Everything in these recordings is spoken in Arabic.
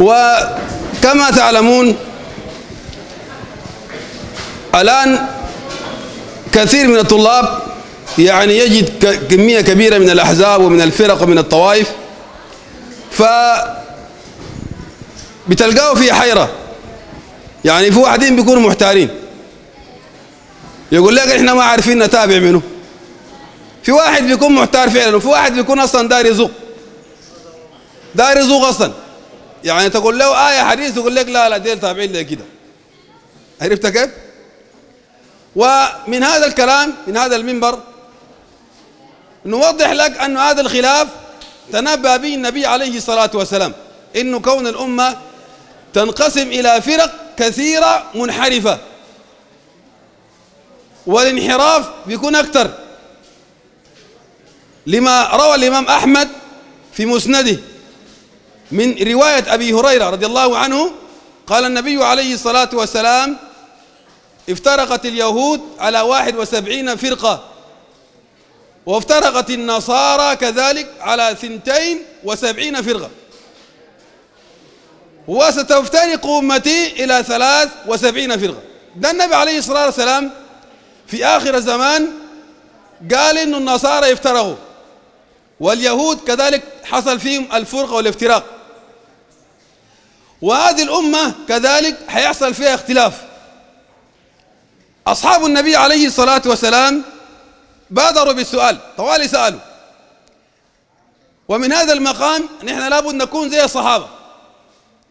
وكما تعلمون الآن كثير من الطلاب يعني يجد كمية كبيرة من الأحزاب ومن الفرق ومن الطوائف ف بتلقاه في حيرة. يعني في واحدين بيكونوا محتارين. يقول لك إحنا ما عارفين نتابع منه. في واحد بيكون محتار فعلا وفي واحد بيكون أصلا داير يزوق. داير يزوق أصلا. يعني تقول له آية حديث يقول لك لا لا ديل تابعين لي كده. عرفت كيف؟ ومن هذا الكلام من هذا المنبر نوضح لك أن هذا الخلاف تنبأ به النبي عليه الصلاة والسلام إنه كون الأمة تنقسم إلى فرق كثيرة منحرفة. والانحراف بيكون أكثر. لما روى الإمام أحمد في مسنده من رواية أبي هريرة رضي الله عنه قال النبي عليه الصلاة والسلام افترقت اليهود على واحد وسبعين فرقة وافترقت النصارى كذلك على ثنتين وسبعين فرقة. وستفترق أمتي إلى ثلاث وسبعين فرقة. ده النبي عليه الصلاة والسلام في آخر الزمان قال إن النصارى يفترقوا واليهود كذلك حصل فيهم الفرقة والافتراق. وهذه الأمة كذلك حيحصل فيها اختلاف. أصحاب النبي عليه الصلاة والسلام بادروا بالسؤال طوالي سألوا ومن هذا المقام نحن لابد نكون زي الصحابة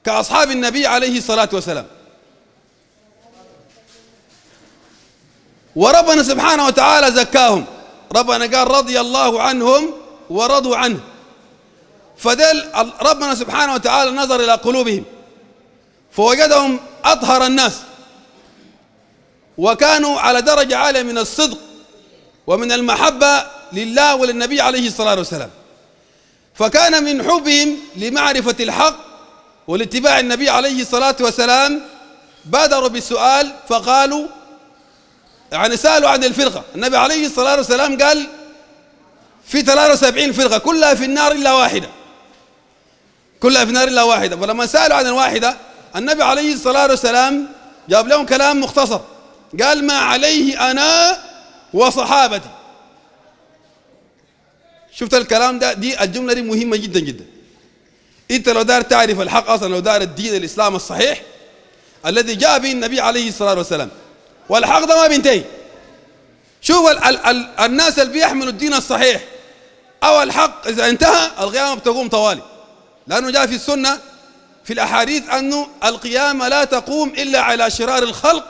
كأصحاب النبي عليه الصلاة والسلام. وربنا سبحانه وتعالى زكاهم. ربنا قال رضي الله عنهم ورضوا عنه. فدل ربنا سبحانه وتعالى نظر إلى قلوبهم. فوجدهم أطهر الناس وكانوا على درجة عالية من الصدق ومن المحبة لله وللنبي عليه الصلاة والسلام. فكان من حبهم لمعرفة الحق ولاتباع النبي عليه الصلاة والسلام. بادروا بالسؤال فقالوا يعني سألوا عن الفرقة. النبي عليه الصلاة والسلام قال في 73 فرقة كلها في النار إلا واحدة. كلها في النار إلا واحدة. فلما سألوا عن الواحدة النبي عليه الصلاة والسلام جاب لهم كلام مختصر. قال ما عليه أنا وصحابتي. شفت الكلام ده؟ دي الجملة دي مهمة جدا جدا. انت لو دار تعرف الحق أصلا لو دار الدين الإسلام الصحيح الذي جاء به النبي عليه الصلاة والسلام والحق ده ما بينتهي. شوف ال ال ال الناس اللي بيحملوا الدين الصحيح أو الحق إذا انتهى القيامة بتقوم طوالي. لأنه جاء في السنة في الأحاديث أنه القيامة لا تقوم إلا على شرار الخلق.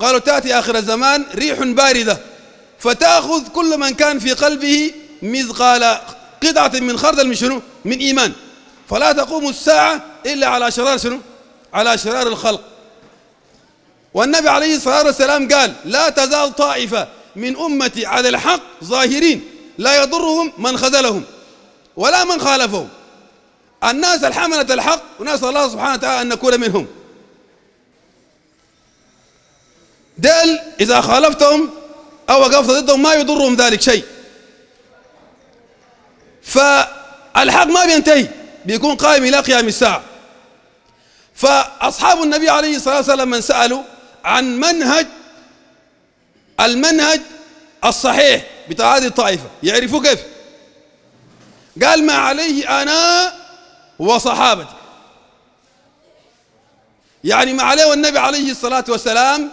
قالوا تأتي آخر الزمان ريح باردة. فتأخذ كل من كان في قلبه مثقال قطعة من خردل من شنو؟ من إيمان. فلا تقوم الساعة إلا على شرار شنو؟ على شرار الخلق. والنبي عليه الصلاة والسلام قال لا تزال طائفة من أمتي على الحق ظاهرين. لا يضرهم من خذلهم ولا من خالفهم. الناس الحملة الحق ونسأل الله سبحانه وتعالى أن نكون منهم. دل إذا خالفتهم أو وقفت ضدهم ما يضرهم ذلك شيء. فالحق ما بينتهي بيكون قائم إلى قيام الساعة. فأصحاب النبي عليه الصلاة والسلام من سألوا عن منهج المنهج الصحيح بتاع هذه الطائفة. يعرفوا كيف؟ قال ما عليه أنا وصحابتي يعني ما عليه النبي عليه الصلاة والسلام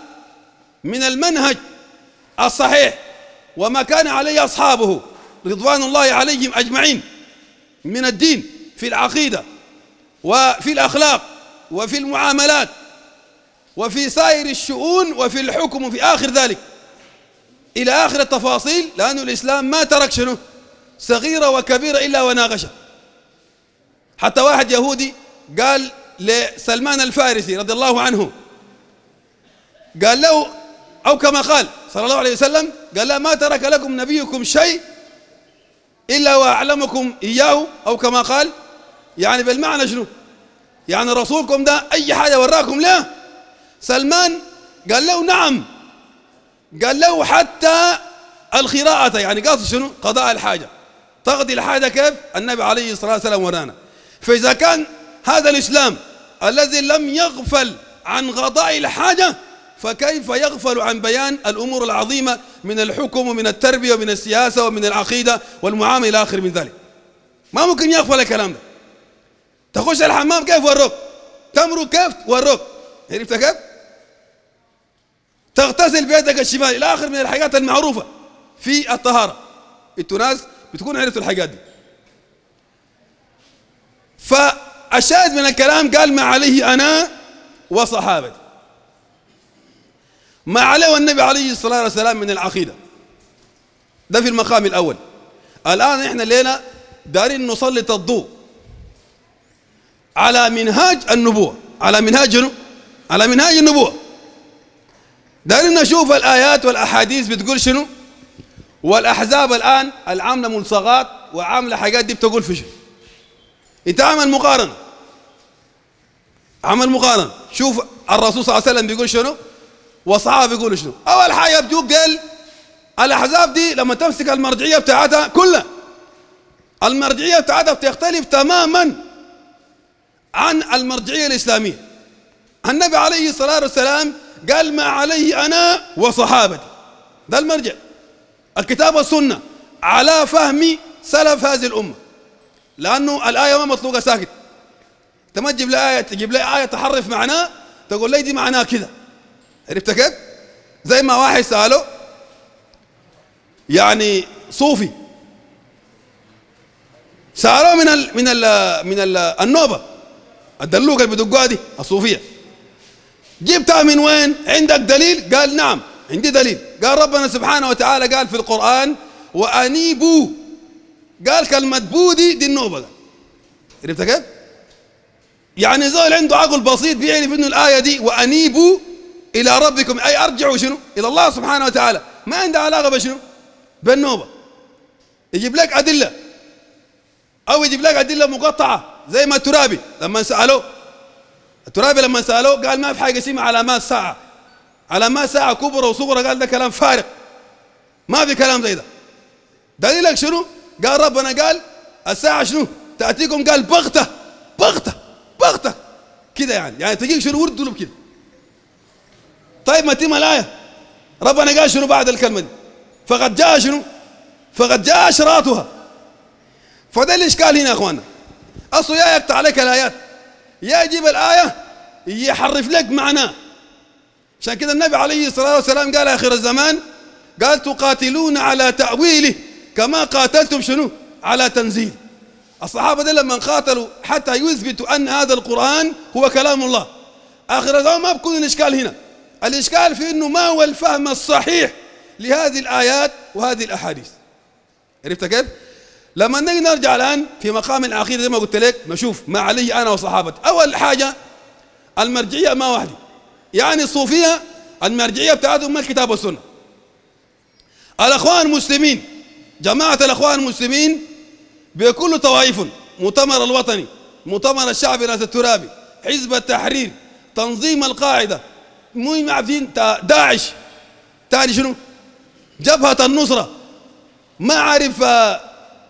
من المنهج الصحيح وما كان عليه أصحابه رضوان الله عليهم أجمعين من الدين في العقيدة وفي الأخلاق وفي المعاملات وفي سائر الشؤون وفي الحكم وفي آخر ذلك. إلى آخر التفاصيل لأن الإسلام ما ترك شنو؟ صغيرة وكبيرة إلا وناقشة. حتى واحد يهودي قال لسلمان الفارسي رضي الله عنه قال له أو كما قال صلى الله عليه وسلم قال لا ما ترك لكم نبيكم شيء إلا وأعلمكم إياه أو كما قال يعني بالمعنى شنو؟ يعني رسولكم ده أي حاجة وراكم له سلمان قال له نعم قال له حتى الخراءة يعني قصد شنو؟ قضاء الحاجة. تقضي الحاجة كيف؟ النبي عليه الصلاة والسلام ورانا. فإذا كان هذا الإسلام الذي لم يغفل عن غضاء الحاجة فكيف يغفل عن بيان الأمور العظيمة من الحكم ومن التربية ومن السياسة ومن العقيدة والمعاملة إلى آخر من ذلك؟ ما ممكن يغفل الكلام ده. تخش الحمام كيف وروك تمرق كيف وروك عرفت كيف؟ تغتسل بيدك الشمال إلى آخر من الحاجات المعروفة في الطهارة. أنتوا ناس بتكون عرفتوا الحاجات دي. فالشاهد من الكلام قال ما عليه أنا وصحابتي. ما عليه النبي عليه الصلاة والسلام من العقيدة. ده في المقام الأول. الآن إحنا لينا دارين نسلط الضوء. على منهاج النبوة. على منهاج؟ على منهاج النبوة. دارين نشوف الآيات والأحاديث بتقول شنو؟ والأحزاب الآن العاملة ملصغات وعاملة حاجات دي بتقول في شنو؟ انت عمل مقارنة. عمل مقارنة. شوف الرسول صلى الله عليه وسلم بيقول شنو؟ والصحابة بيقولوا شنو؟ أول حاجة بتقول قال الأحزاب دي لما تمسك المرجعية بتاعتها كلها المرجعية بتاعتها بتختلف تماما عن المرجعية الإسلامية. النبي عليه الصلاة والسلام قال ما عليه أنا وصحابتي. ده المرجع. الكتاب والسنة على فهم سلف هذه الأمة. لأنه الآية ما مطلوقة ساكت تما تجيب لي آية تجيب لي آية تحرف معناه تقول لي دي معناه كذا عرفت كيف؟ زي ما واحد سأله يعني صوفي سألوه من ال من ال من ال النوبة الدلوقة اللي بدقوها دي الصوفية جبتها من وين؟ عندك دليل؟ قال نعم عندي دليل قال ربنا سبحانه وتعالى قال في القرآن وأنيبوا قال كلمة بودي دي النوبة عرفت كيف؟ يعني زول عنده عقل بسيط بيعرف إنه الآية دي وأنيبوا إلى ربكم. أي أرجعوا شنو؟ إلى الله سبحانه وتعالى. ما عنده علاقة بشنو؟ بالنوبة. يجيب لك أدلة. أو يجيب لك أدلة مقطعة زي ما الترابي لما سألوه. الترابي لما سألوه قال ما في حاجة اسمها علامات ساعة. علامات ساعة كبرى وصغرى قال ده كلام فارغ. ما في كلام زي ده. دليلك شنو؟ قال ربنا قال الساعة شنو؟ تأتيكم؟ قال بغتة بغتة بغتة. كده يعني يعني تجيك شنو؟ ورد دلوب كده. طيب ما تم الآية. ربنا قال شنو بعد الكلمة دي؟ فقد جاء شنو؟ فقد جاء أشراطها. فده الإشكال هنا يا أخوانا؟ أصله يا يقطع عليك الآيات. يا يجيب الآية يحرف لك معناه عشان كده النبي عليه الصلاة والسلام قال آخر الزمان قال تقاتلون على تأويله. كما قاتلتم شنو؟ على تنزيل. الصحابة دي لما قاتلوا حتى يثبتوا أن هذا القرآن هو كلام الله. آخر ما بكون الإشكال هنا. الإشكال في أنه ما هو الفهم الصحيح لهذه الآيات وهذه الأحاديث. عرفت كيف؟ لما نجي نرجع الآن في مقام العقيدة زي ما قلت لك نشوف ما علي أنا وصحابتي. أول حاجة المرجعية ما واحدة يعني الصوفية المرجعية بتاعتهم ما الكتاب والسنة. الأخوان المسلمين جماعة الأخوان المسلمين بكل طوائف مؤتمر الوطني مؤتمر الشعبي راس الترابي حزب التحرير تنظيم القاعدة مو عارفين داعش. تاني شنو؟ جبهة النصرة. ما عارف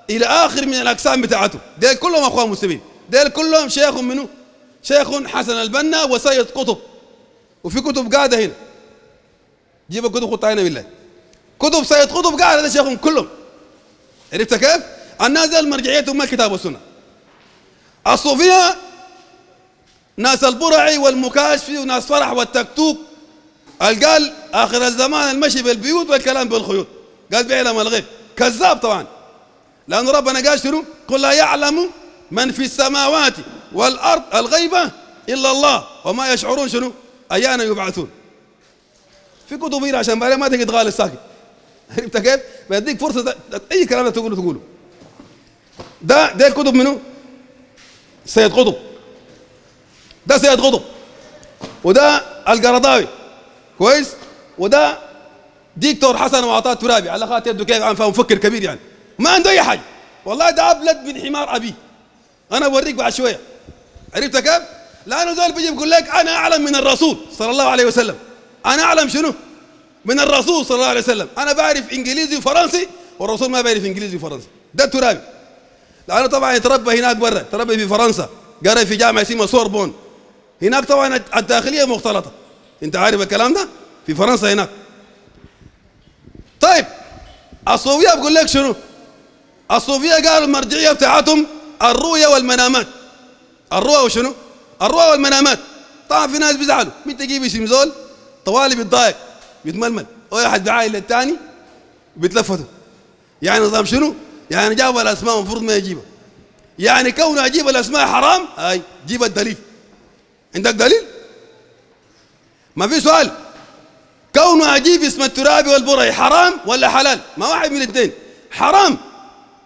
إلى آخر من الأقسام بتاعته. ديل كلهم أخوان مسلمين. ديل كلهم شيخ منه شيخ حسن البنا وسيد قطب. وفي كتب قاعدة هنا. جيب الكتب خطها هنا بالله. كتب سيد قطب قاعدة شيخهم كلهم. عرفت كيف؟ الناس ديل مرجعيتهم ما الكتاب والسنة. الصوفية ناس البرعي والمكاشفي وناس فرح والتكتوك. قال آخر الزمان المشي بالبيوت والكلام بالخيوط. قال بيعلم الغيب. كذاب طبعا. لأن ربنا قال شنو؟ قل لا يعلم من في السماوات والأرض الغيبة إلا الله. وما يشعرون شنو؟ أيانا يبعثون. في كتب عشان ما تجي تغالي الساكت. عرفت كيف؟ بديك فرصة أي كلام تقوله تقوله. ده ده الكتب منه؟ سيد قطب ده سيد قطب وده القرضاوي. كويس؟ وده دكتور حسن وعطاء ترابي على خاطر يده كيف فاهم مفكر كبير يعني. ما عنده أي حاجة. والله ده أبلد من حمار أبيه. أنا بوريك بعد شوية. عرفت كيف؟ لأنه ذول بيجي بيقول لك أنا أعلم من الرسول صلى الله عليه وسلم. أنا أعلم شنو؟ من الرسول صلى الله عليه وسلم. أنا بعرف إنجليزي وفرنسي والرسول ما بيعرف إنجليزي وفرنسي. ده الترابي. لأنه طبعا يتربى هناك برا تربى في فرنسا. قرأ في جامعة اسمها سوربون. هناك طبعا الداخلية مختلطة. أنت عارف الكلام ده؟ في فرنسا هناك. طيب الصوفية بقول لك شنو؟ الصوفية قالوا المرجعية بتاعتهم الرؤيا والمنامات. الرؤى وشنو؟ الرؤى والمنامات. طبعا في ناس بيزعلوا. مين تجيب اسم زول؟ طوالي بيتضايق بيتململ. واحد بيعاين للثاني بيتلفتوا يعني نظام شنو؟ يعني جابوا الأسماء المفروض ما يجيبها يعني كونه أجيب الأسماء حرام اي جيب الدليل. عندك دليل؟ ما في سؤال. كونه أجيب اسم الترابي والبرعي حرام ولا حلال؟ ما واحد من الاثنين. حرام.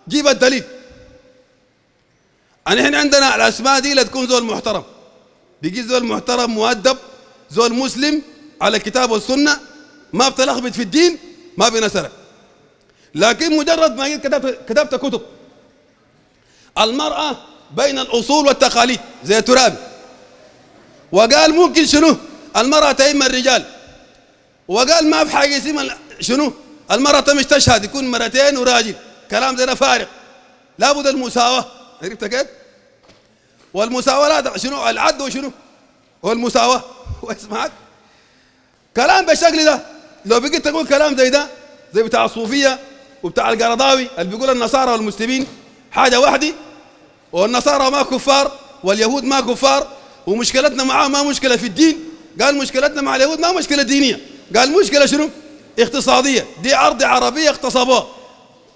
جيب الدليل. أن إحنا عندنا الأسماء دي لا تكون زول محترم. بيجي زول محترم مؤدب زول مسلم على الكتاب والسنة ما بتلخبط في الدين ما بنسرك لكن مجرد ما كتبت كتبت كتب. المرأة بين الأصول والتقاليد زي ترابي وقال ممكن شنو؟ المرأة تهم الرجال. وقال ما في حاجة اسمها شنو؟ المرأة مش تشهد يكون مرتين وراجل. كلام زي فارغ. لابد المساواة. عرفت كيف؟ والمساواة لا شنو؟ العدل وشنو؟ والمساواة واسمعك. كلام بالشكل ده. لو بقيت تقول كلام زي ده زي بتاع الصوفية وبتاع القرضاوي اللي بيقول النصارى والمسلمين حاجة واحدة والنصارى ما كفار واليهود ما كفار ومشكلتنا معاه ما مشكلة في الدين قال مشكلتنا مع اليهود ما مشكلة دينية قال مشكلة شنو؟ اقتصادية دي أرض عربية اغتصبوها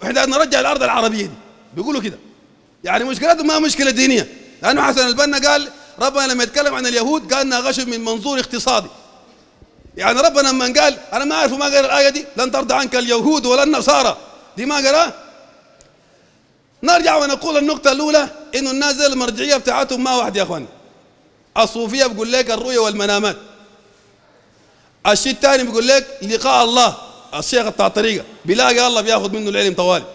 وإحنا نرجع الأرض العربية دي بيقولوا كده. يعني مشكلتهم ما مشكلة دينية. لأنه حسن البنا قال ربنا لما يتكلم عن اليهود قال ناقشهم من منظور اقتصادي. يعني ربنا لما قال أنا ما أعرف ما قال الآية دي لن ترضى عنك اليهود ولا النصارى. دي ما قالها نرجع ونقول النقطة الأولى إنه الناس المرجعية بتاعتهم ما واحد يا أخواني. الصوفية بيقول لك الرؤية والمنامات. الشيء الثاني بيقول لك لقاء الله الشيخ بتاع الطريقة. بيلاقي الله بياخذ منه العلم طوالي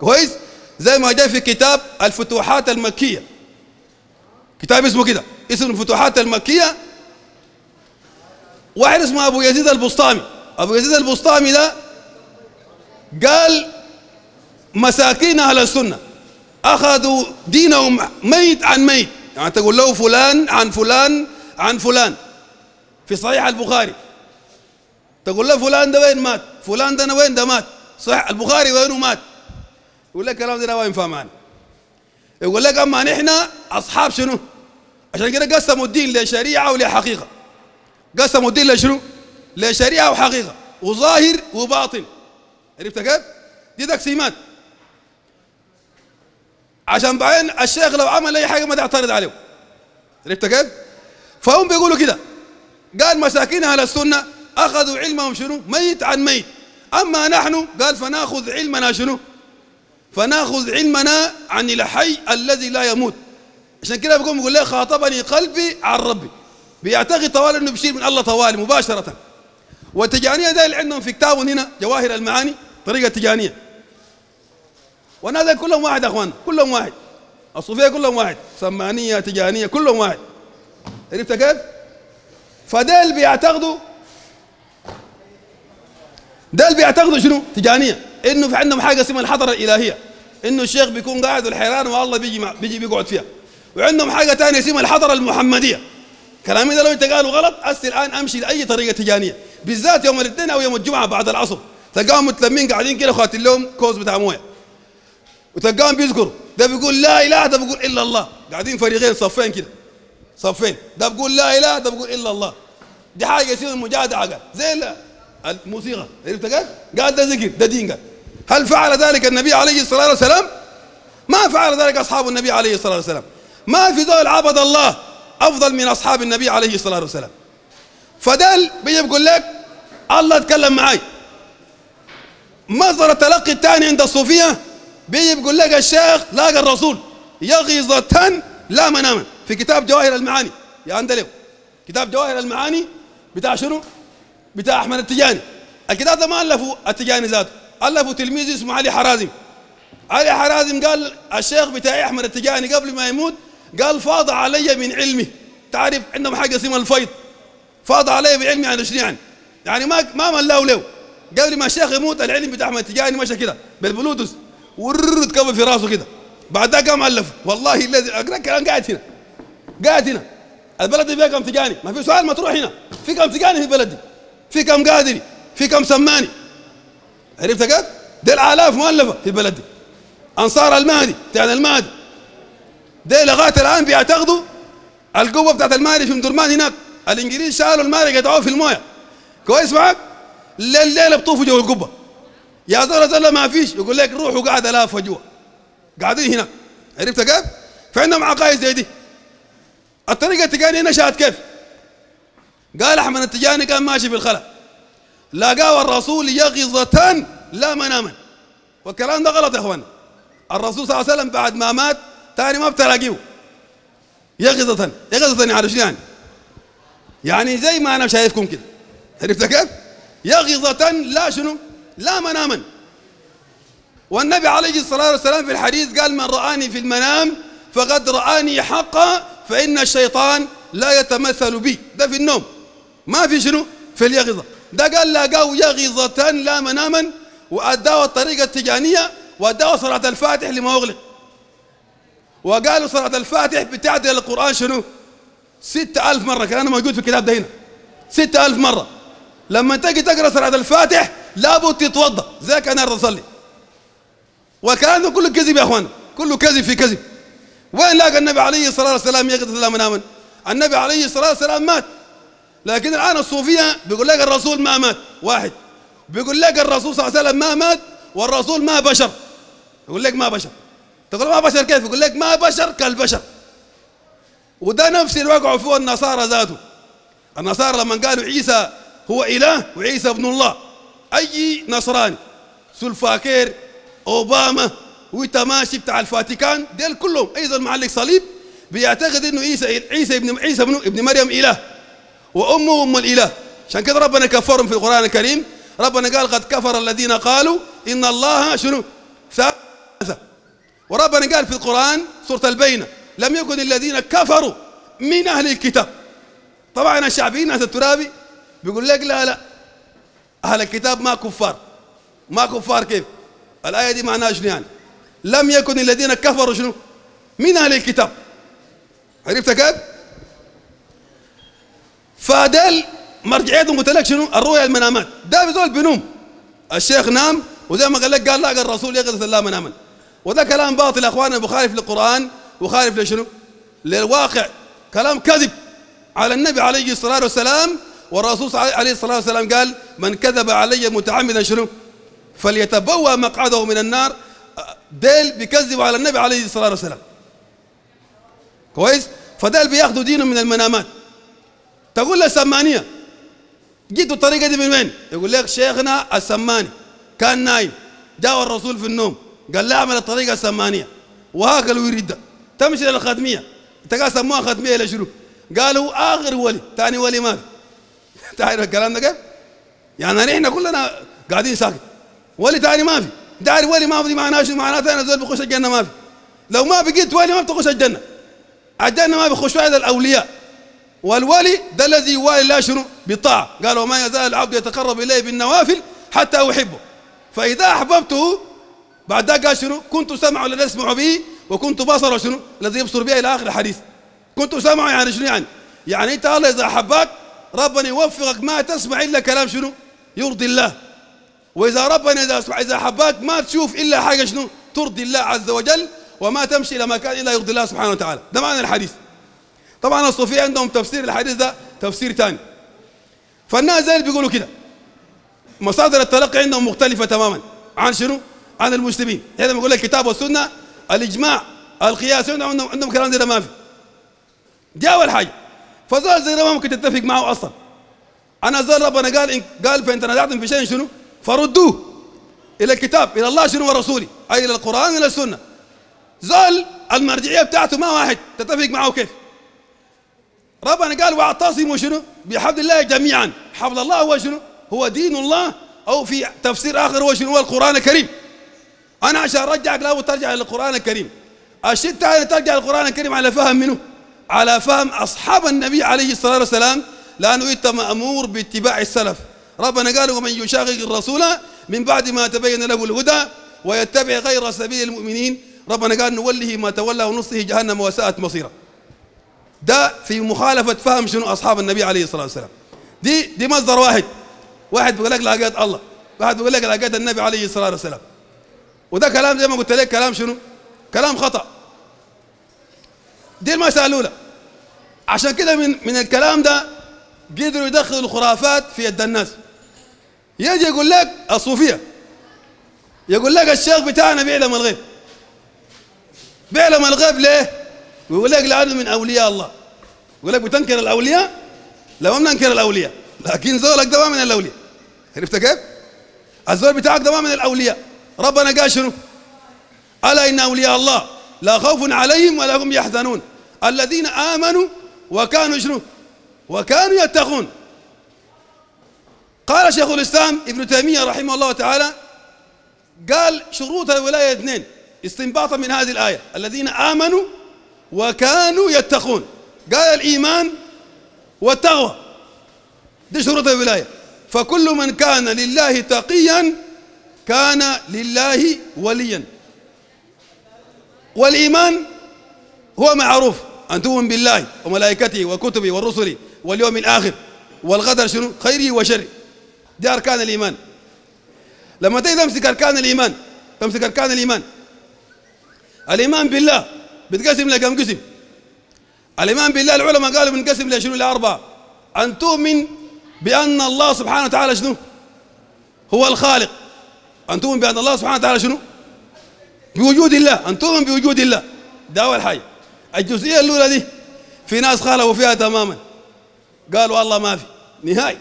كويس؟ زي ما جاء في كتاب الفتوحات المكية. كتاب اسمه كده اسم الفتوحات المكية واحد اسمه أبو يزيد البسطامي. أبو يزيد البسطامي ده قال مساكين أهل السنة. أخذوا دينهم ميت عن ميت. يعني تقول له فلان عن فلان عن فلان. في صحيح البخاري. تقول له فلان ده وين مات؟ فلان ده وين ده مات؟ صحيح البخاري وينه مات؟ يقول لك الكلام ده لا ينفع معنا. يقول لك أما نحن أصحاب شنو؟ عشان كده قسموا الدين لشريعة ولحقيقة. قسموا الدين لشنو؟ لشريعة وحقيقة وظاهر وباطن. عرفت كيف؟ دي تقسيمات عشان بعدين الشيخ لو عمل أي حاجة ما تعترض عليه عرفت كيف؟ فهم بيقولوا كده. قال مساكين أهل السنة أخذوا علمهم شنو؟ ميت عن ميت. أما نحن قال فناخذ علمنا شنو؟ فناخذ علمنا عن الحي الذي لا يموت. عشان كده بيقوم يقول لي خاطبني قلبي عن ربي. بيعتقد طوال إنه بيشير من الله طوالي مباشرة. والتجانية ده اللي عندهم في كتابهم هنا جواهر المعاني طريقة تجانيه والناس كلهم واحد يا أخوان كلهم واحد. الصوفية كلهم واحد سمانية تجانية كلهم واحد. عرفت كيف؟ فديل بيعتقدوا ديل بيعتقدوا شنو؟ تجانية. إنه في عندهم حاجة اسمها الحضرة الإلهية. إنه الشيخ بيكون قاعد والحيران والله بيجي بيجي بيقعد فيها. وعندهم حاجة ثانية اسمها الحضرة المحمدية. كلامي ده لو أنت قالوا غلط أسي الآن أمشي لأي طريقة تجانية. بالذات يوم الاثنين أو يوم الجمعة بعد العصر. تلقاهم متلمين قاعدين كده خاتين لهم كوز بتاع موية. وتلقاهم بيذكروا. ده بيقول لا إله ده بيقول إلا الله. قاعدين فريقين صفين كده. صفين. ده بيقول لا إله ده بيقول إلا الله. دي حاجة اسمها المجادعه قال. زي الموسيقى. عرفت قال. قال ده ذكر ده دين قال. هل فعل ذلك النبي عليه الصلاة والسلام؟ ما فعل ذلك أصحاب النبي عليه الصلاة والسلام. ما في ذول عبد الله أفضل من أصحاب النبي عليه الصلاة والسلام. فدل بيجي بيقول لك الله اتكلم معي مصدر التلقي الثاني عند الصوفية بيجي بيقول لك الشيخ لاقى الرسول يغيظة لا مناما في كتاب جواهر المعاني يا اندلو كتاب جواهر المعاني بتاع شنو؟ بتاع أحمد التجاني. الكتاب ده ما ألفه التجاني ذاته ألفه تلميذ اسمه علي حرازم. علي حرازم قال الشيخ بتاعي أحمد التجاني قبل ما يموت قال فاض علي من علمه تعرف عندهم حاجة اسمها الفيض. فاض علي بعلمي عن شنو يعني؟ يعني ما ما ملاه له. قبل ما الشيخ يموت العلم بتاع أحمد التجاني مشى كده بالبلوتوث. ورد كبر في راسه كده. بعد ذاك قام الف والله الذي أقرأ كلام قاعد هنا. قاعد هنا. البلد دي فيها كم تجاني؟ ما في سؤال مطروح هنا. في كم تجاني في البلد دي في كم قادري؟ في كم سماني؟ عرفت كيف؟ دي الآلاف مؤلفة في البلد دي أنصار المهدي بتاع المهدي. دي لغاية الآن بيعتقدوا القوة بتاعت المهدي في مدرمان هناك. الإنجليز شالوا المهدي قطعوه في الموية. كويس معك؟ الليلة بطوفوا جوا القبة. يا زول زول ما فيش. يقول لك روحوا قاعد الاف جوا قاعدين هناك. عرفت كيف؟ فعندهم عقائد زي دي. الطريقة التجانيه نشأت كيف؟ قال أحمد التجاني كان ماشي في الخلا. لقاه الرسول يغظة لا مناما. والكلام ده غلط يا اخوان الرسول صلى الله عليه وسلم بعد ما مات تاني ما بتلاقيه. يغظة يغظة يعني شنو؟ يعني؟ يعني زي ما أنا شايفكم كده. عرفت كيف؟ يغظة لا شنو؟ لا مناما. والنبي عليه الصلاة والسلام في الحديث قال من رآني في المنام فقد رآني حقا فإن الشيطان لا يتمثل بي. ده في النوم. ما في شنو؟ في اليقظة ده قال لاقاه يغظة لا مناما. وأداة الطريقة التجانية وأداة صلاة الفاتح لما أغلق وقالوا صلاة الفاتح بتعدل القرآن شنو؟ ستة ألف مرة كان موجود في الكتاب ده هنا. ستة ألف مرة. لما تجي تقرأ صلاة الفاتح لابد تتوضأ زي كان أنا أصلي. والكلام كله كذب يا أخوان كله كذب في كذب. وين لاقى النبي عليه الصلاة والسلام لا مناما النبي عليه الصلاة والسلام مات. لكن الآن الصوفية بيقول لك الرسول ما مات. واحد. بيقول لك الرسول صلى الله عليه وسلم ما مات والرسول ما بشر. يقول لك ما بشر. تقول ما بشر كيف؟ يقول لك ما بشر كالبشر. وده نفس اللي وقعوا فيه النصارى ذاته. النصارى لما قالوا عيسى هو إله وعيسى ابن الله. أي نصراني؟ سلفاكير أوباما وتماشي بتاع الفاتيكان ديل كلهم. أي معلق صليب بيعتقد إنه عيسى عيسى ابن عيسى ابن, ابن مريم إله وأمه أم الإله. عشان كده ربنا كفرهم في القرآن الكريم. ربنا قال قد كفر الذين قالوا إن الله شنو؟ وربنا قال في القرآن سورة البينة لم يكن الذين كفروا من أهل الكتاب. طبعا الشعبيين ناس الترابي؟ بيقول لك لا لا. أهل الكتاب ما كفار. ما كفار كيف؟ الآية دي معناها شنو يعني؟ لم يكن الذين كفروا شنو؟ من أهل الكتاب. عرفت كيف؟ فدل مرجعيتهم قلت لك شنو؟ الرؤيا المنامات. ده بزول بنوم. الشيخ نام وزي ما قال لك قال لا قال الرسول يقظة الله مناما. وده كلام باطل يا اخواننا مخالف للقرآن وخالف لشنو؟ للواقع. كلام كذب على النبي عليه الصلاة والسلام والرسول عليه الصلاة والسلام قال من كذب علي متعمدا شنو؟ فليتبوأ مقعده من النار. ديل بيكذبوا على النبي عليه الصلاة والسلام. كويس؟ فديل بياخذوا دينهم من المنامات. تقول له السمانيه جيتوا الطريقة دي من وين؟ يقول لك شيخنا السماني كان نايم جاء الرسول في النوم. قال لا أعمل الطريقة السمانية. وهاك الوريد ده. تمشي للختميه تلقى سموها ختميه لشنو؟ قالوا آخر ولي ثاني ولي ما في. تعرف الكلام ده كيف؟ يعني نحن كلنا قاعدين ساكت. ولي ثاني ما في. داري ولي ما في معناه شنو؟ معناته أنا زول بخش الجنة ما في. لو ما بقيت ولي ما بتخش الجنة. الجنة ما بيخش فيها الأولياء. والولي ده الذي يوالي الله شنو؟ بالطاعه قال وما يزال العبد يتقرب إليه بالنوافل حتى أحبه. فإذا أحببته بعد ذلك قال شنو؟ كنت سمع الذي يسمع به وكنت بصر شنو؟ الذي يبصر به إلى آخر الحديث. كنت سمع يعني شنو يعني؟ يعني أنت الله إذا أحبك ربنا يوفقك ما تسمع إلا كلام شنو؟ يرضي الله. وإذا ربنا إذا إذا حباك ما تشوف إلا حاجة شنو؟ ترضي الله عز وجل وما تمشي إلى مكان إلا يرضي الله سبحانه وتعالى. ده معنى الحديث. طبعا الصوفيه عندهم تفسير الحديث ده تفسير ثاني فالناس زي اللي بيقولوا كده. مصادر التلقي عندهم مختلفة تماما. عن شنو؟ عن المسلمين. هذا بيقول لك الكتاب والسنة الإجماع القياس عندهم عندهم كلام زي ده ما في. دي أول حاجة. فزول زي ده ما ممكن تتفق معه أصلا. أنا زول ربنا قال إن قال فإن تنازعتم في شيء شنو؟ فردوه إلى الكتاب إلى الله شنو ورسوله؟ أي إلى القرآن والى السنة. زول المرجعية بتاعته ما واحد. تتفق معه كيف؟ ربنا قال واعتصموا شنو؟ بحبل الله جميعا. حبل الله هو شنو؟ هو دين الله أو في تفسير آخر هو شنو؟ هو القرآن الكريم. أنا عشان أرجعك لابد ترجع للقران الكريم. الشيء الثاني ترجع للقران الكريم على فهم منه. على فهم أصحاب النبي عليه الصلاة والسلام لأنه انت مأمور باتباع السلف. ربنا قال ومن يشاقق الرسول من بعد ما تبين له الهدى ويتبع غير سبيل المؤمنين. ربنا قال نوله ما تولى ونصه جهنم وساءت مصيرا ده في مخالفة فهم شنو أصحاب النبي عليه الصلاة والسلام. دي دي مصدر واحد. واحد بيقول لك لقيت الله. واحد بيقول لك لقيت النبي عليه الصلاة والسلام. وده كلام زي ما قلت لك كلام شنو؟ كلام خطأ. دي المسألة الأولى عشان كده من من الكلام ده قدروا يدخلوا الخرافات في يد الناس. يجي يقول لك الصوفية. يقول لك الشيخ بتاعنا بيعلم الغيب. بيعلم الغيب ليه؟ ويقول لك لأنه من أولياء الله. يقول لك بتنكر الأولياء؟ لا ما بننكر الأولياء. لكن زولك ده من الأولياء. عرفت كيف؟ الزول بتاعك ده من الأولياء. ربنا قال شنو؟ ألا إن أولياء الله لا خوف عليهم ولا هم يحزنون الذين آمنوا وكانوا شنو؟ وكانوا يتقون قال شيخ الإسلام ابن تيمية رحمه الله تعالى قال شروط الولاية اثنين استنباطا من هذه الآية الذين آمنوا وكانوا يتقون قال الإيمان والتقوى دي شروط الولاية فكل من كان لله تقيا كان لله وليا. والإيمان هو معروف. أن تؤمن بالله وملائكته وكتبه ورسله واليوم الآخر والغدر شنو؟ خيره وشره. دي أركان الإيمان. لما تيجي تمسك أركان الإيمان تمسك أركان الإيمان. الإيمان بالله بتقسم لكم قسم؟ الإيمان بالله العلماء قالوا بنقسم لشنو لأربعة. أن تؤمن بأن الله سبحانه وتعالى شنو؟ هو الخالق. أن تؤمن بأن الله سبحانه وتعالى شنو؟ بوجود الله. أن تؤمن بوجود الله. ده أول حاجة. الجزئية الأولى دي في ناس خالفوا فيها تماما. قالوا الله ما في. نهائي.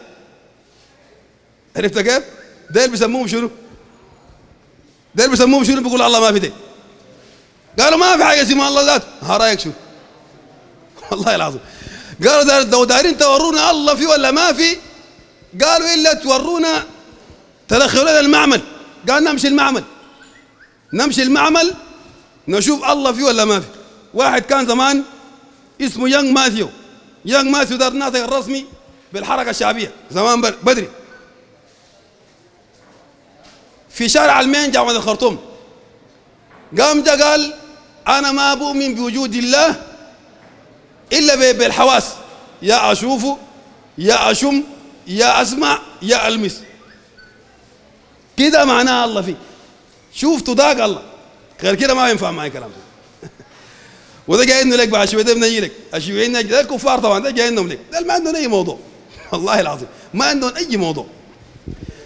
عرفت كيف؟ اللي بيسموهم شنو؟ اللي بيسموهم شنو؟ بيقول الله ما في ده قالوا ما في حاجة اسمها الله ذاته. ها رأيك شو؟ والله العظيم. قالوا لو دارين تورونا الله في ولا ما في قالوا إلا تورونا تدخلوا المعمل. قال نمشي المعمل. نمشي المعمل نشوف الله فيه ولا ما في واحد كان زمان اسمه يانج ماثيو يانج ماثيو ده الناطق الرسمي بالحركة الشعبية زمان بدري. في شارع المين جامعة الخرطوم. قام جا قال أنا ما بؤمن بوجود الله إلا بالحواس. يا أشوفه يا أشم يا أسمع يا ألمس. كده معناه الله فيه شوف تضاق الله. غير كده ما ينفع معي كلام. وده جاي إنه لك بعد شوية ده بنجي لك. الشيوعيين ده الكفار طبعا ده جاي إنهم لك. ده ما عندهم أي موضوع. والله العظيم ما عندهم أي موضوع.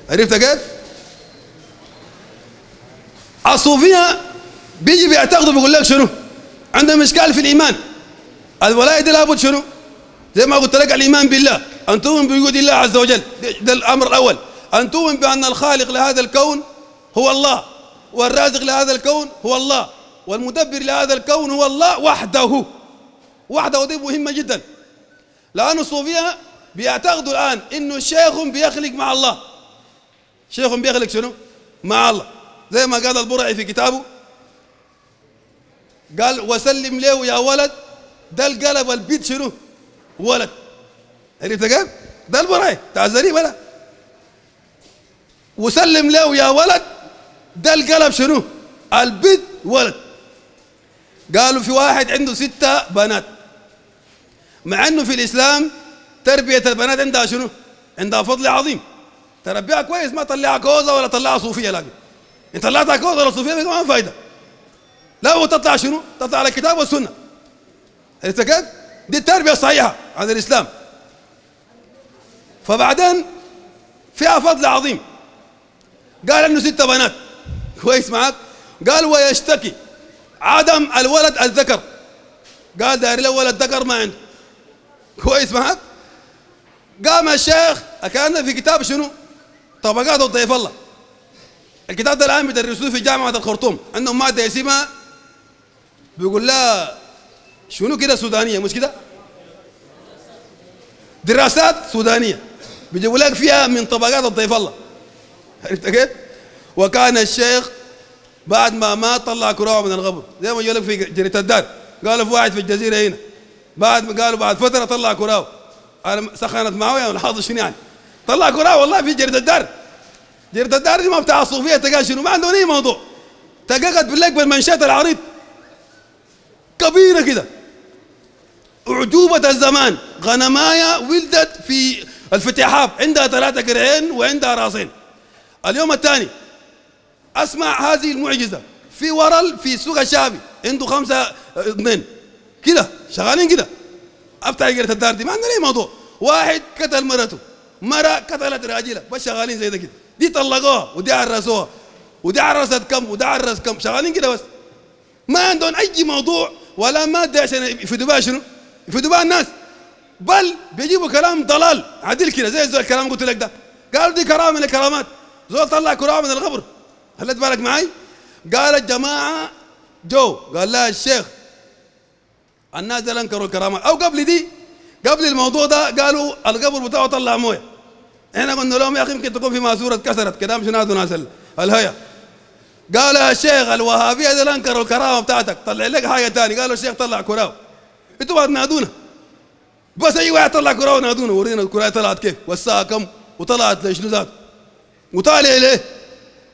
عرفت كيف؟ الصوفيه بيجي بيعتقدوا بيقول لك شنو؟ عندهم إشكال في الإيمان. الولاية دي لابد شنو؟ زي ما قلت لك الإيمان بالله. ان تؤمن بوجود الله عز وجل. ده الأمر الأول. أن تؤمن بأن الخالق لهذا الكون هو الله والرازق لهذا الكون هو الله والمدبر لهذا الكون هو الله وحده. وحده دي مهمة جدا. لأن الصوفية بيعتقدوا الآن إنه الشيخ بيخلق مع الله. شيخ بيخلق شنو؟ مع الله. زي ما قال البرعي في كتابه قال وسلم له يا ولد. ده القلب البيت شنو؟ ولد. عرفت كيف؟ ده البرعي. بتاع الزريب ولا؟ وسلم له يا ولد ده القلب شنو؟ البيت ولد قالوا في واحد عنده ستة بنات مع إنه في الإسلام تربية البنات عندها شنو؟ عندها فضل عظيم تربيها كويس ما طلعها كوزة ولا طلعها صوفية لكن إن طلعتها كوزة ولا صوفية ما فايدة لا هو تطلع شنو؟ تطلع على الكتاب والسنة عرفت كيف؟ دي التربية الصحيحة عن الإسلام فبعدين فيها فضل عظيم قال إنه ستة بنات. كويس معك؟ قال ويشتكي عدم الولد الذكر. قال داير له ولد ذكر ما عنده. كويس معك قام الشيخ كان في كتاب شنو؟ طبقات وضيف الله. الكتاب ده الآن بيدرسوه في جامعة الخرطوم. عندهم مادة اسمها بيقول لها شنو كده سودانية؟ مش كده؟ دراسات سودانية. بيجيبوا لك فيها من طبقات الضيف الله. عرفت كيف؟ وكان الشيخ بعد ما مات طلع كراوه من الغبر زي ما يقول لك في جريدة الدار. قالوا في واحد في الجزيرة هنا. بعد ما قالوا بعد فترة طلع كراوه أنا سخنت معه يا الحاضر شنو يعني؟ طلع كراوه والله في جريدة الدار. جريدة الدار دي ما بتاع الصوفيه تلقى شنو؟ ما عندهم أي موضوع. تلقى باللك بالمنشات العريض. كبيرة كده. أعجوبة الزمان. غنماية ولدت في الفتحاب. عندها ثلاثة قرعين وعندها راسين. اليوم الثاني أسمع هذه المعجزة في ورل في سوق الشعبي. عنده خمسة اثنين. كده شغالين كده. أفتح قرية الدار دي ما عندنا أي موضوع. واحد قتل مرته. مرة قتلت راجلها بس شغالين زي ده كده. دي طلقوها ودي عرسوها. ودي عرست كم ودي عرس كم. شغالين كده بس. ما عندهم أي موضوع ولا ماده عشان يفيدوا بها شنو؟ يفيدوا بها الناس. بل بيجيبوا كلام ضلال. عدل كده زي الكلام قلت لك ده. قالوا دي كرامة من الكرامات. زول طلع كرامه من القبر. هلت بالك معي؟ قال الجماعة جو. قال لا الشيخ الناس دي انكروا الكرامات أو قبل دي قبل الموضوع ده قالوا القبر بتاعه طلع موية. إحنا قلنا لهم يا أخي يمكن تكون في ماسورة كسرت كلام شنو ناس الهيا. قال يا شيخ الوهابية دي انكروا الكرامة بتاعتك. طلع لك حاجة ثانية قالوا الشيخ طلع كراو أنتوا ما تنادونا بس أي واحد طلع كراو نادونا ورينا الكراو طلعت كيف. والساعة كم؟ وطلعت لشنو ذات وطالع ليه؟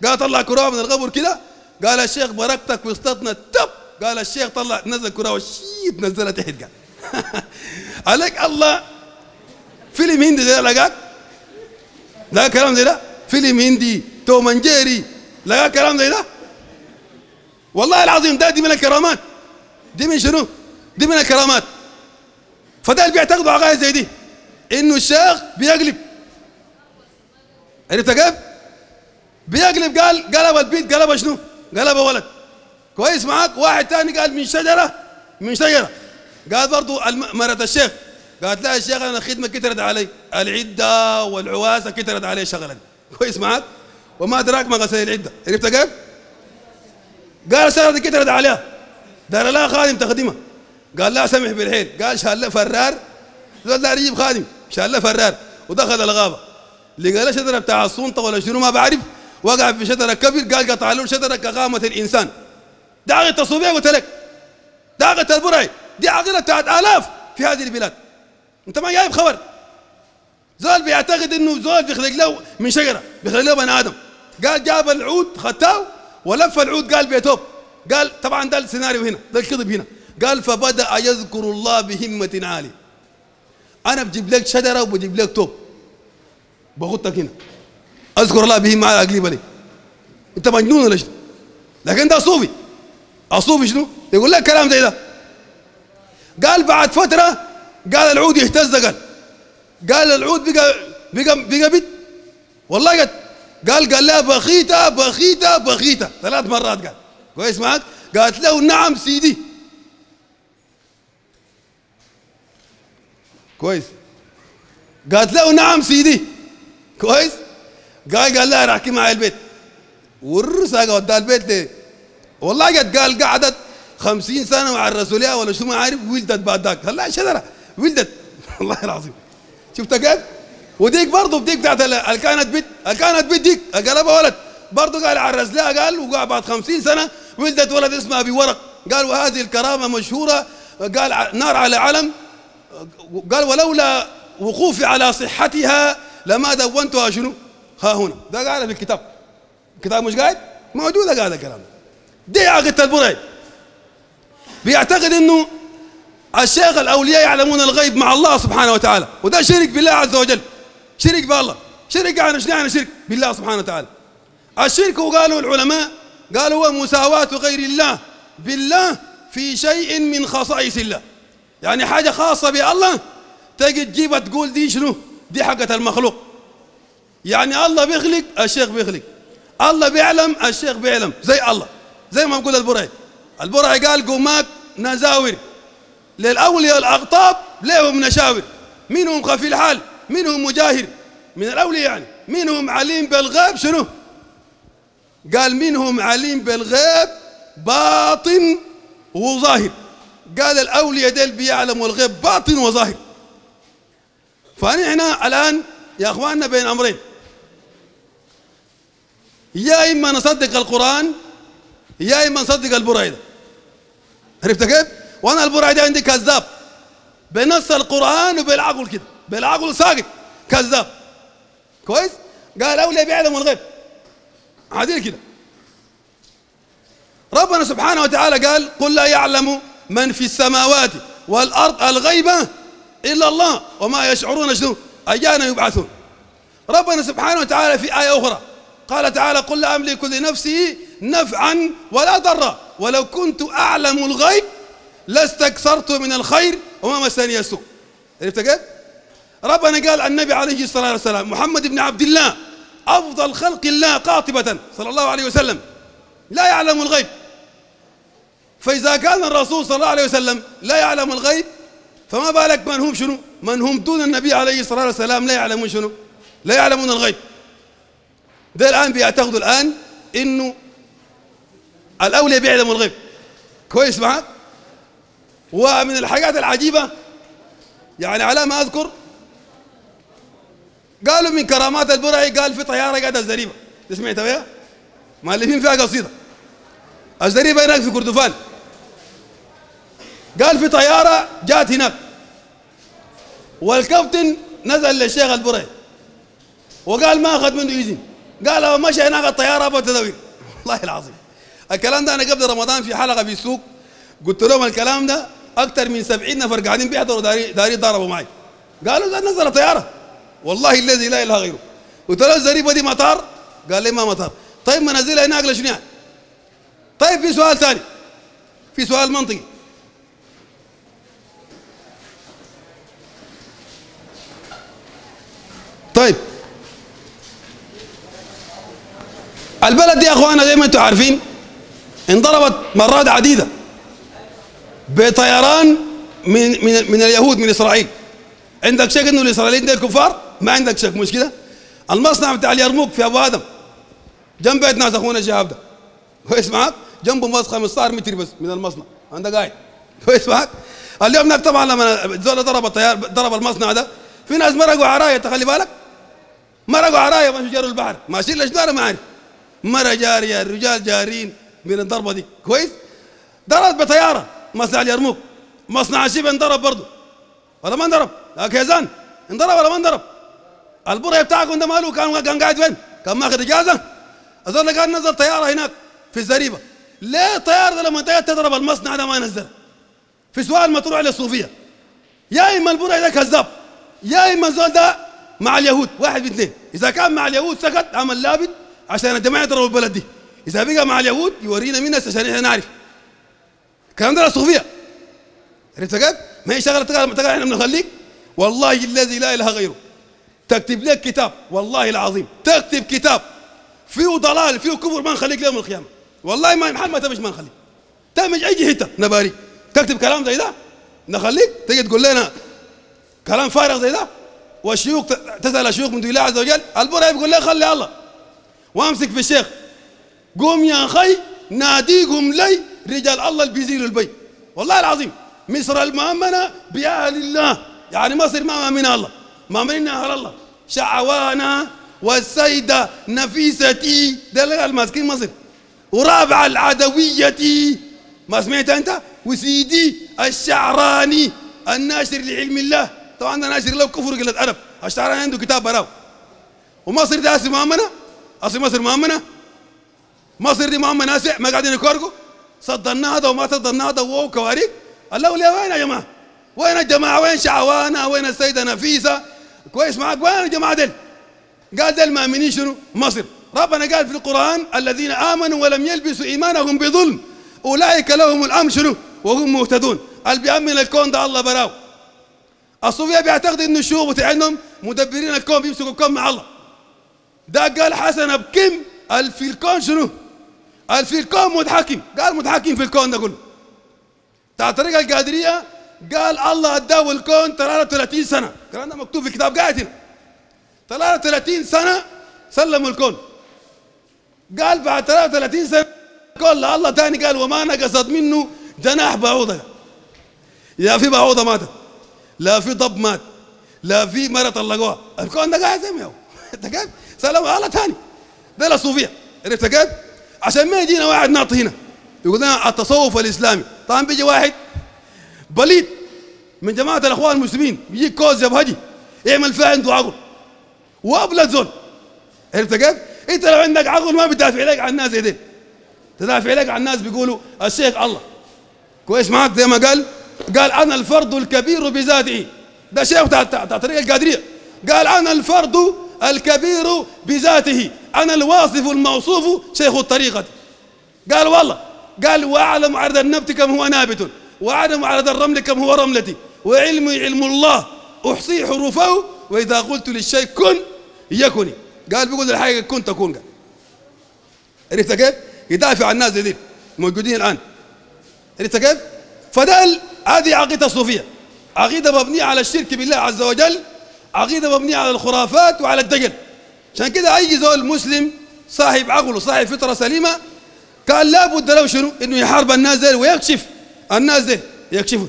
قال طلع كراو من القبر كده. قال الشيخ بركتك وسطتنا تب! قال الشيخ طلع نزل كراو شيت نزلها تحت قال. عليك الله. فيلم هندي ده لقاك؟ لا كلام زي ده. فيلم هندي توم جيري لا كلام زي ده؟ والله العظيم ده دي من الكرامات. دي من شنو؟ دي من الكرامات. فده اللي بيعتقدوا عقائد زي دي. إنه الشيخ بيقلب. عرفت كيف؟ بيقلب قال قلب البيت قلب شنو؟ قلب ولد. كويس معاك. واحد ثاني قال من شجرة من شجرة. قال برضو مرة الشيخ قالت لا الشيخ أنا الخدمة كترت علي. العدة والعواسة كترت علي شغلت كويس معاك؟ وما أدراك ما غسل العدة. عرفت كيف؟ قال الشغله دي كترت عليها. دار لها خادم تخدمها. قال لا سمح بالحيل. قال شال له فرار. زول دار يجيب خادم. شال له فرار. ودخل الغابة. لقى له شجرة بتاع السلطة ولا شنو ما بعرف. وقع في شجرة كبير قال قطع له شجره كقامه الإنسان. ده الصوفيه قلت لك ده البرعي. دي عقيدة بتاعت آلاف في هذه البلاد. أنت ما جايب خبر. زول بيعتقد إنه زول بيخلق له من شجرة بيخلق له بني آدم. قال جاب العود خدته ولف العود قال بيتوب. قال طبعا ده السيناريو هنا ده الكذب هنا. قال فبدأ يذكر الله بهمة عالية. أنا بجيب لك شجرة وبجيب لك توب. بغطك هنا. أذكر الله بهمه عاليه اقلب لي أنت مجنون ولا شنو؟ لكن ده صوفي. الصوفي شنو؟ يقول لك كلام زي ده. قال بعد فترة قال العود يهتز قال. قال العود بقى بقى بقى بيت. والله قد قال قال لها بخيتة بخيتة بخيتة. ثلاث مرات قال. كويس معك قالت له نعم سيدي. كويس. قالت له نعم سيدي. كويس؟ قال قال لها راح معي البيت. ورسها وداها البيت ليه؟ والله قد قال قعدت خمسين سنة مع الرسولية ولا شو ما عارف ولدت بعد ذاك. هلا شجرة ولدت. والله العظيم. شفت كيف؟ وديك برضه بديك بتاعت اللي كانت بنت اللي كانت بنت ديك؟ قلبها ولد. برضه قال عرس لها قال وقع بعد خمسين سنة ولدت ولد اسمها أبي ورق. قال وهذه الكرامة مشهورة. قال نار على علم. قال ولولا وقوفي على صحتها لما دونتها شنو؟ ها هنا. ده قاعد في الكتاب. الكتاب مش قاعد؟ موجودة قاعد الكلام دي عقيدة البرعي بيعتقد إنه الشيخ الأولياء يعلمون الغيب مع الله سبحانه وتعالى. وده شرك بالله عز وجل. شرك بالله. شرك يعني شنو يعني شرك بالله سبحانه وتعالى؟ الشرك قالوا العلماء قالوا هو مساواة غير الله بالله في شيء من خصائص الله. يعني حاجة خاصة بالله تجي تجيبها تقول دي شنو؟ دي حقة المخلوق. يعني الله بيخلق الشيخ بيخلق. الله بيعلم الشيخ بيعلم. زي الله. زي ما بقول البرعي. البرعي قال قومات نزاور للأولياء الأغطاب لهم نشاور منهم خفي الحال منهم مجاهر من الأولياء يعني. منهم عليم بالغيب شنو؟ قال منهم عليم بالغيب باطن وظاهر. قال الأولياء ديل بيعلموا الغيب باطن وظاهر. فنحن الآن يا أخواننا بين أمرين. يا إما نصدق القرآن يا إما نصدق البريدة عرفت كيف؟ وأنا البريدة عندي كذاب. بنص القرآن وبالعقل كده بالعقل ساقط كذاب. كويس؟ قال أولياء بيعلموا الغيب. عادل كده. ربنا سبحانه وتعالى قال قل لا يعلم من في السماوات والأرض الغيبة إلا الله وما يشعرون شنو؟ أيانا يبعثون. ربنا سبحانه وتعالى في آية أخرى قال تعالى قل لا أملك لنفسي نفعا ولا ضرا. ولو كنت أعلم الغيب لاستكثرت من الخير وما مسني السوء. عرفت كيف؟ ربنا قال النبي عليه الصلاة والسلام محمد بن عبد الله أفضل خلق الله قاطبة صلى الله عليه وسلم. لا يعلم الغيب. فإذا كان الرسول صلى الله عليه وسلم لا يعلم الغيب فما بالك من هم شنو؟ من هم دون النبي عليه الصلاة والسلام لا يعلمون شنو؟ لا يعلمون الغيب. ده الآن بيعتقدوا الآن إنه الأولياء بيعلموا الغيب. كويس معك ومن الحاجات العجيبة يعني على ما أذكر قالوا من كرامات البرعي قال في طيارة قاعدة الزريبة سمعت بها؟ مؤلفين فيها قصيدة. الزريبة هناك في كردفان. قال في طيارة جات هناك. والكابتن نزل للشيخ البرعي. وقال ما أخذ منه إذن. قال مشى هناك الطيارة أبو تدوير والله العظيم. الكلام ده أنا قبل رمضان في حلقة في السوق قلت لهم الكلام ده أكثر من سبعين نفر قاعدين بيحضروا داري داري ضربوا معي. قالوا نزل طيارة. والله الذي لا إله غيره. قلت له الزريبه دي مطار؟ قال لي ما مطار. طيب ما نزلها هناك لشنو يعني طيب في سؤال ثاني. في سؤال منطقي. طيب. البلد دي يا أخوانا زي ما أنتم عارفين انضربت مرات عديدة بطيران من من من اليهود من إسرائيل. عندك شك إنه الإسرائيليين دي كفار؟ ما عندك شك مش كده؟ المصنع بتاع اليرموك في أبو آدم جنب بيت ناس أخونا الشهاب ده. كويس معاك؟ جنبه مص 15 متر بس من المصنع. انت قاعد. كويس معاك؟ اليوم هناك طبعا لما الزول ضرب الطيار ضرب المصنع ده في ناس مرقوا عرايه تخلي بالك؟ مرقوا عرايه مشوا جاروا البحر. ماشيين الاشجار ما عارف. مرة جارية الرجال جارين من الضربة دي. كويس؟ ضربت بطيارة. مصنع اليرموك مصنع الشبه انضرب برضه ولا ما انضرب. كيزان انضرب ولا ما انضرب؟ البريه بتاعكم ده ماله كان كان قاعد وين؟ كان ماخذ إجازة؟ أظن كان نزل طيارة هناك في الزريبة. ليه الطيار ده لما تضرب المصنع ده ما نزل في سؤال مطروح للصوفيه يا إما البريه ده كذاب يا إما الزول ده مع اليهود. واحد من اثنين إذا كان مع اليهود سكت عمل لابد عشان الجماعة يضربوا البلد دي إذا بقى مع اليهود يورينا مين عشان إحنا نعرف. الكلام ده للصوفيه عرفت كيف؟ ما هي شغلة تقال إحنا بنخليك. والله الذي لا إله غيره. تكتب لك كتاب. والله العظيم. تكتب كتاب. فيه ضلال فيه كفر ما نخليك يوم القيامة. والله ما محل ما تمش ما نخليك. تمش أي حتة. نباري. تكتب كلام زي ده. نخليك. تجي تقول لنا كلام فارغ زي ده. والشيوخ تسأل الشيوخ من دون الله عز وجل. البرهي بيقول لي خلي الله. وامسك في الشيخ. قوم يا أخي ناديهم لي رجال الله اللي بيزيلوا البيت والله العظيم مصر المؤمنه بأهل الله. يعني مصر ما من الله ما من أهل الله. شعوانا والسيدة نفيستي ده الماسكين مصر. ورابع العدوية ما سمعت أنت؟ وسيدي الشعراني الناشر لعلم الله. طبعا ده ناشر له كفر قلة أدب. الشعراني عنده كتاب براو. ومصر دي أصل مؤمنة أصل مصر مؤمنة؟ مصر دي مؤمنة ناسع ما قاعدين يكورقوا؟ سد النهضة وما سد النهضة وهو كواريك الله وين يا جماعة؟ وين الجماعة؟ وين شعوانا وين السيدة نفيسة؟ كويس معك وين الجماعة ديل؟ قال ديل مؤمنين شنو؟ مصر ربنا قال في القرآن الذين آمنوا ولم يلبسوا إيمانهم بظلم أولئك لهم الأمن شنو؟ وهم مهتدون. اللي بيأمن الكون ده الله براو. الصوفيه بيعتقد ان الشيوخ بتاعهم مدبرين الكون بيمسكوا الكون مع الله. ده قال حسن بكم في الكون شنو؟ في الكون متحكم. قال متحكم في الكون ده كله. بتاع الطريقة القادرية قال الله أداه الكون 33 سنة. الكلام ده مكتوب في كتاب قاعد هنا. 33 سنة سلموا الكون. قال بعد 33 سنة الكون الله ثاني قال وما نقصت منه جناح بعوضة. يا في بعوضة ماتت. لا في ضب مات. لا في مرة طلقوها الكون ده قاعد زي ما هو. انت كيف؟ سلموا الله ثاني ده الصوفيه عرفت كيف؟ عشان ما يجينا واحد ناطي هنا. يقول لنا التصوف الإسلامي. طبعا بيجي واحد بليد من جماعة الأخوان المسلمين يجيك كوز يا بهجي يعمل فيها عنده عقل. وأبلد زول. عرفت كيف؟ أنت لو عندك عقل ما بتدافع لك عن الناس زي تدافع لك عن الناس بيقولوا الشيخ الله. كويس معك زي ما قال؟ قال أنا الفرد الكبير بذاته. ده شيء بتاع طريقة القادرية. قال أنا الفرد الكبير بذاته. أنا الواصف الموصوف شيخ الطريقة. قال والله قال وأعلم عدد النبت كم هو نابت وأعلم عدد الرمل كم هو رملتي وعلمي علم الله أحصي حروفه وإذا قلت للشيء كن يكن. قال بيقول الحاجة كن تكون. قال عرفت كيف؟ يدافع عن الناس دي موجودين الآن. عرفت كيف؟ فده هذه عقيدة الصوفية عقيدة مبنية على الشرك بالله عز وجل عقيدة مبنية على الخرافات وعلى الدجل. عشان كده أي زول مسلم صاحب عقل وصاحب فطرة سليمة كان لابد له شنو؟ إنه يحارب الناس دي ويكشف الناس دي يكشفوا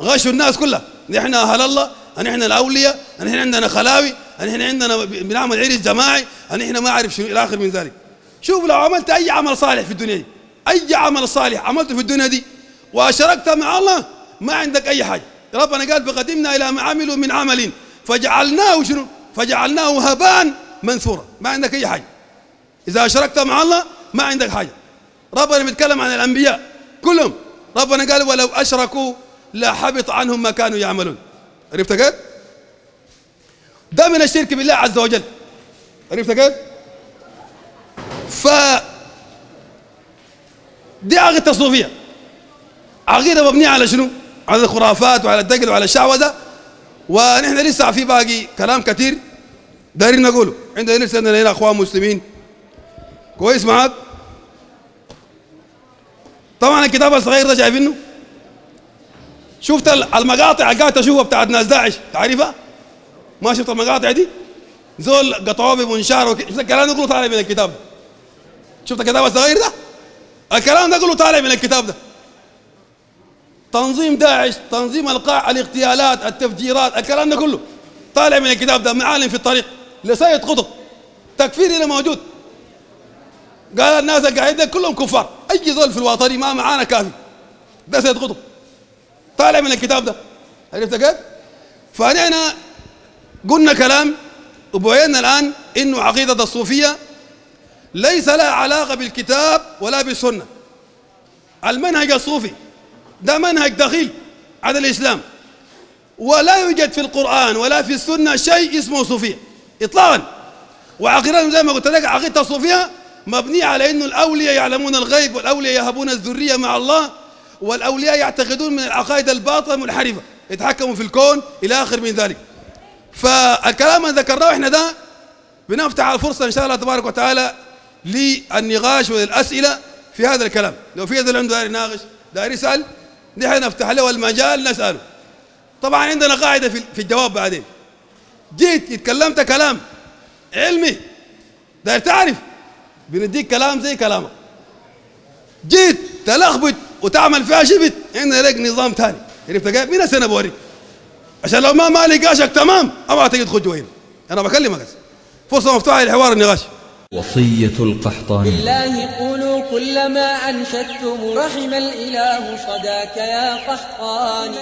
غشوا الناس كلها. نحن أهل الله نحن الأولياء نحن عندنا خلاوي نحن عندنا بنعمل عرس جماعي نحن ما أعرف شنو إلى آخر من ذلك. شوف لو عملت أي عمل صالح في الدنيا دي أي عمل صالح عملته في الدنيا دي وأشركت مع الله ما عندك أي حاجة. ربنا قال فقدمنا إلى ما عملوا من عمل. فجعلناه شنو؟ فجعلناه هباء منثورا. ما عندك أي حاجة. إذا أشركت مع الله ما عندك حاجة. ربنا بيتكلم عن الأنبياء كلهم. ربنا قال ولو أشركوا لحبط عنهم ما كانوا يعملون. عرفت كيف؟ ده من الشرك بالله عز وجل. عرفت كيف؟ ف دي عقيدة الصوفية عقيدة مبنية على شنو؟ على الخرافات وعلى الدقل وعلى الشعوذة ونحن لسه في باقي كلام كثير دايرين نقوله. عندنا لسه عندنا هنا اخوان مسلمين كويس معاك طبعا الكتاب الصغير ده شايفينه؟ شفت المقاطع اللي قاعد تشوفها بتاعت ناس داعش؟ تعرفها؟ ما شفت المقاطع دي؟ زول قطعوه بمنشار وك... شفت الكلام ده كله طالع من الكتاب. ده شفت الكتاب الصغير ده؟ الكلام ده كله طالع من الكتاب ده. تنظيم داعش تنظيم القاع الاغتيالات التفجيرات الكلام ده كله. طالع من الكتاب ده معالم في الطريق لسيد قطب. تكفير هنا موجود. قال الناس القاعدين كلهم كفار. أي زول في الوطني ما معانا كافي. ده سيد قطب. طالع من الكتاب ده. عرفت كيف؟ فنحن قلنا كلام وبينا الآن إنه عقيدة الصوفية ليس لها علاقة بالكتاب ولا بالسنة. المنهج الصوفي ده منهج دخيل على الإسلام. ولا يوجد في القرآن ولا في السنة شيء اسمه صوفية إطلاقا. وعقيدتهم زي ما قلت لك عقيدة الصوفية مبنية على أن الأولياء يعلمون الغيب والأولياء يهبون الذرية مع الله والأولياء يعتقدون من العقائد الباطلة المنحرفة يتحكموا في الكون إلى آخر من ذلك. فالكلام اللي ذكرناه إحنا ده بنفتح الفرصة إن شاء الله تبارك وتعالى للنقاش والأسئلة في هذا الكلام. لو في هذا عنده داير يناقش داير يسأل نحن نفتح له المجال نسأله. طبعا عندنا قاعدة في الجواب بعدين. جيت اتكلمت كلام علمي. داير تعرف؟ بنديك كلام زي كلامك. جيت تلخبط وتعمل فيها شبت. عندنا لك نظام ثاني عرفت كيف؟ من السنة بوريك. عشان لو ما ما لقاشك تمام أما تجي تخش وين؟ أنا بكلمك. فرصة مفتوحة للحوار النقاش. وصية القحطاني لله قولوا كل ما أنشدتم رحم الإله صداك يا قحطاني.